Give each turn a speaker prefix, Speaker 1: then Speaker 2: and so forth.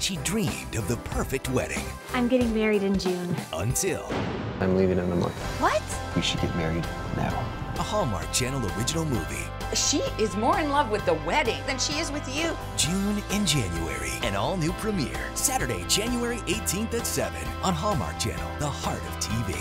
Speaker 1: she dreamed of the perfect wedding
Speaker 2: I'm getting married in June.
Speaker 1: until
Speaker 3: I'm leaving in a month.
Speaker 2: What?
Speaker 3: We should get married now.
Speaker 1: a Hallmark Channel original movie.
Speaker 4: She is more in love with the wedding than she is with you.
Speaker 1: June in January. An all new premiere. Saturday, January 18th at 7 on Hallmark Channel, the heart of TV.